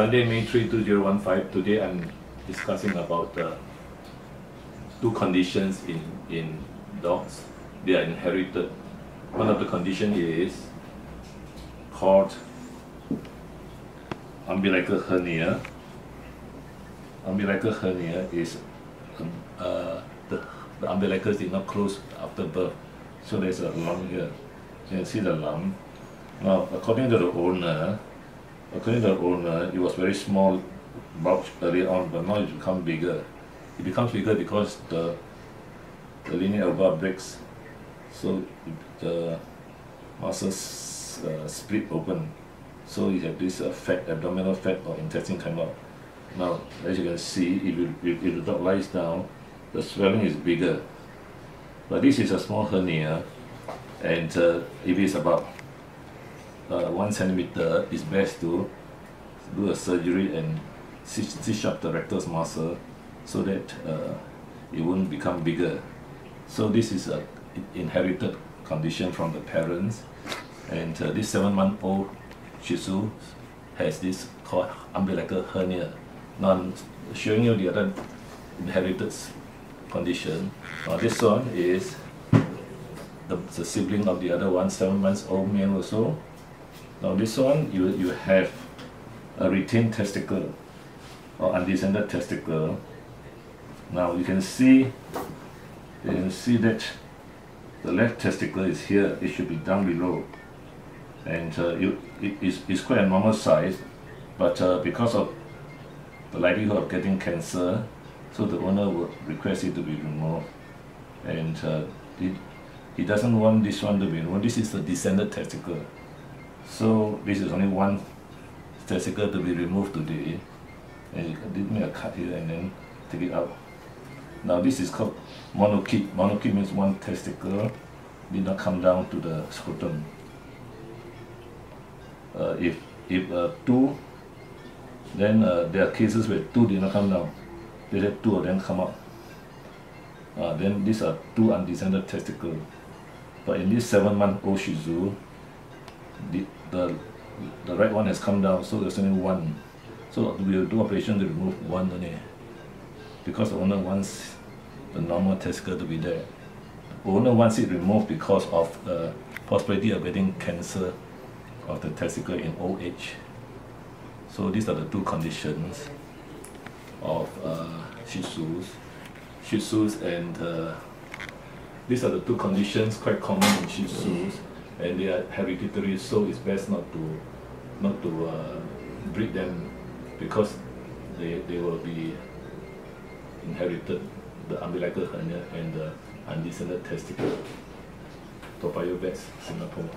Sunday, May 3, 2015. Today I'm discussing about uh, two conditions in, in dogs. They are inherited. One of the condition is called umbilical hernia. Umbilical hernia is um, uh, the, the umbilicus did not close after birth. So there's a lump here. You can see the lump. Now, according to the owner, according to the owner, it was very small bulge early on, but now it become bigger. It becomes bigger because the the linea alba breaks, so the muscles uh, split open. So you have this uh, fat, abdominal fat or intestine come out. Now, as you can see, if, you, if, the dog lies down, the swelling is bigger. But this is a small hernia, and uh, if it's about uh, one centimeter, it's best to do a surgery and stitch, up the rectus muscle so that uh, it won't become bigger. So this is a inherited condition from the parents, and uh, this seven-month-old Shih has this called umbilical hernia. Now I'm showing you the other inherited condition. Uh, this one is the, the sibling of the other one, seven months old male also. Now this one, you, you have a retained testicle or undescended testicle. Now you can see, you can see that the left testicle is here, it should be down below. And uh, you, it, it's, it's quite a normal size, but uh, because of the likelihood of getting cancer, so the owner would request it to be removed. And uh, he, he doesn't want this one to be removed. This is the descended testicle. So this is only one testicle to be removed today. And you did make a cut here and then take it out. Now this is called monorchid. Monorchid means one testicle did not come down to the scrotum. Uh, if if uh, two, then uh, there are cases where two did not come down. They let two of them come out. Uh, then these are two undescended testicles. But in this seven-month-old Shih Tzu, the, the right one has come down, so there's only one. So we will do operation to remove one only. Because the owner wants the normal testicle to be there. The owner wants it removed because of the possibility of getting cancer of the testicle in old age. So these are the two conditions of uh, Shih Tzus. Shih Tzus and uh, these are the two conditions quite common in Shih Tzus and they are hereditary so it's best not to not to uh, breed them because they, they will be inherited the umbilical hernia and the undescended testicle. Toa Vets, Singapore.